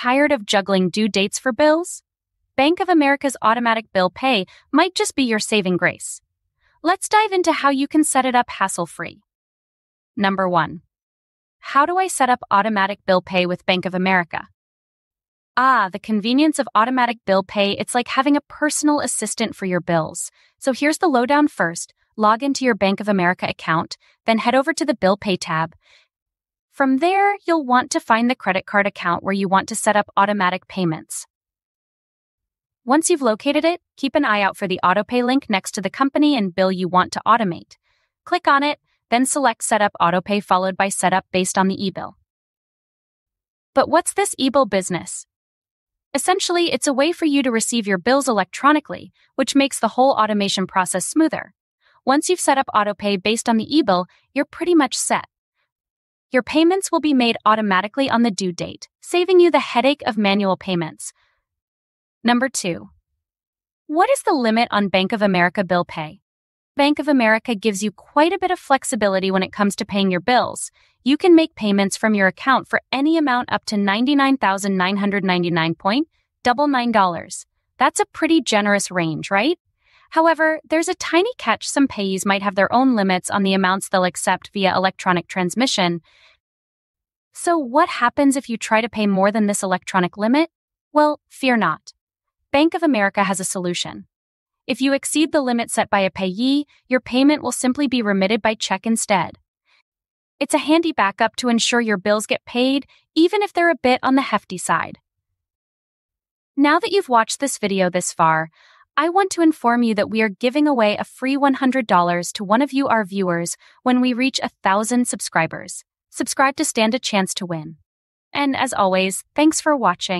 Tired of juggling due dates for bills? Bank of America's automatic bill pay might just be your saving grace. Let's dive into how you can set it up hassle free. Number 1. How do I set up automatic bill pay with Bank of America? Ah, the convenience of automatic bill pay. It's like having a personal assistant for your bills. So here's the lowdown first. Log into your Bank of America account, then head over to the Bill Pay tab. From there, you'll want to find the credit card account where you want to set up automatic payments. Once you've located it, keep an eye out for the AutoPay link next to the company and bill you want to automate. Click on it, then select Setup AutoPay followed by Setup based on the e-bill. But what's this e-bill business? Essentially, it's a way for you to receive your bills electronically, which makes the whole automation process smoother. Once you've set up AutoPay based on the e-bill, you're pretty much set. Your payments will be made automatically on the due date, saving you the headache of manual payments. Number 2. What is the limit on Bank of America bill pay? Bank of America gives you quite a bit of flexibility when it comes to paying your bills. You can make payments from your account for any amount up to $99,999.99. That's a pretty generous range, right? However, there's a tiny catch some payees might have their own limits on the amounts they'll accept via electronic transmission. So, what happens if you try to pay more than this electronic limit? Well, fear not. Bank of America has a solution. If you exceed the limit set by a payee, your payment will simply be remitted by check instead. It's a handy backup to ensure your bills get paid, even if they're a bit on the hefty side. Now that you've watched this video this far, I want to inform you that we are giving away a free $100 to one of you, our viewers, when we reach a thousand subscribers. Subscribe to stand a chance to win. And as always, thanks for watching.